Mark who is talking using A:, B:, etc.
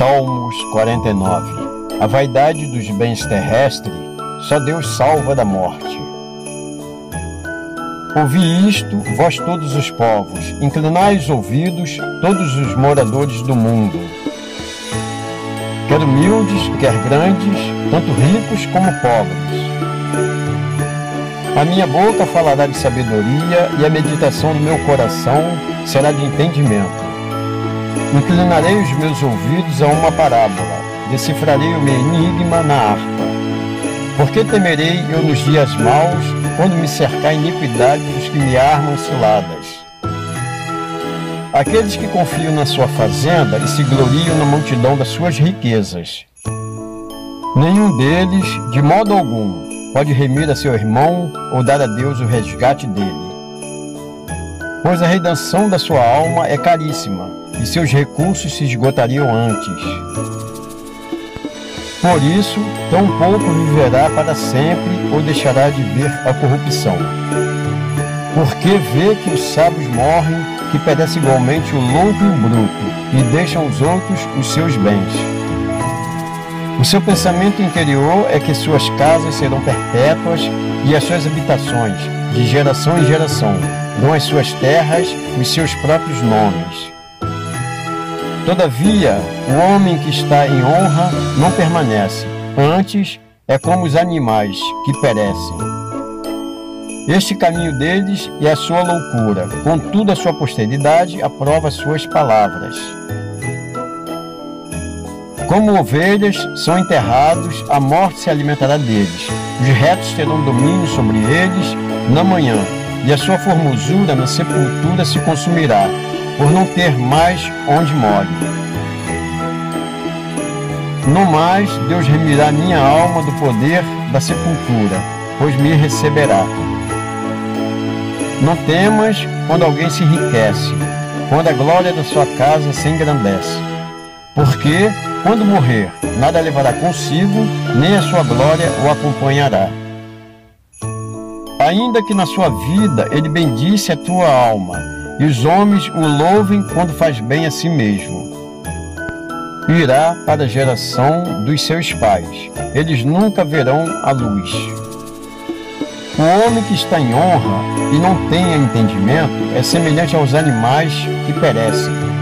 A: Salmos 49 A vaidade dos bens terrestres, só Deus salva da morte. Ouvi isto, vós todos os povos, inclinai os ouvidos, todos os moradores do mundo. Quer humildes, quer grandes, tanto ricos como pobres. A minha boca falará de sabedoria e a meditação do meu coração será de entendimento. Inclinarei os meus ouvidos a uma parábola, decifrarei o meu enigma na harpa. Porque temerei eu nos dias maus, quando me cercar iniquidade dos que me armam ciladas? Aqueles que confiam na sua fazenda e se gloriam na multidão das suas riquezas. Nenhum deles, de modo algum, pode remir a seu irmão ou dar a Deus o resgate dele. Pois a redenção da sua alma é caríssima e seus recursos se esgotariam antes. Por isso, tão pouco viverá para sempre ou deixará de ver a corrupção. Porque vê que os sábios morrem, que perece igualmente o louco e o bruto, e deixam os outros os seus bens. O seu pensamento interior é que suas casas serão perpétuas e as suas habitações, de geração em geração, dão as suas terras os seus próprios nomes. Todavia, o homem que está em honra não permanece, antes é como os animais que perecem. Este caminho deles é a sua loucura, contudo a sua posteridade aprova suas palavras. Como ovelhas são enterrados, a morte se alimentará deles. Os retos terão domínio sobre eles na manhã, e a sua formosura na sepultura se consumirá, por não ter mais onde more. No mais, Deus remirá minha alma do poder da sepultura, pois me receberá. Não temas quando alguém se enriquece, quando a glória da sua casa se engrandece. Porque, quando morrer, nada levará consigo, nem a sua glória o acompanhará. Ainda que na sua vida ele bendisse a tua alma, e os homens o louvem quando faz bem a si mesmo. Irá para a geração dos seus pais, eles nunca verão a luz. O homem que está em honra e não tenha entendimento é semelhante aos animais que perecem.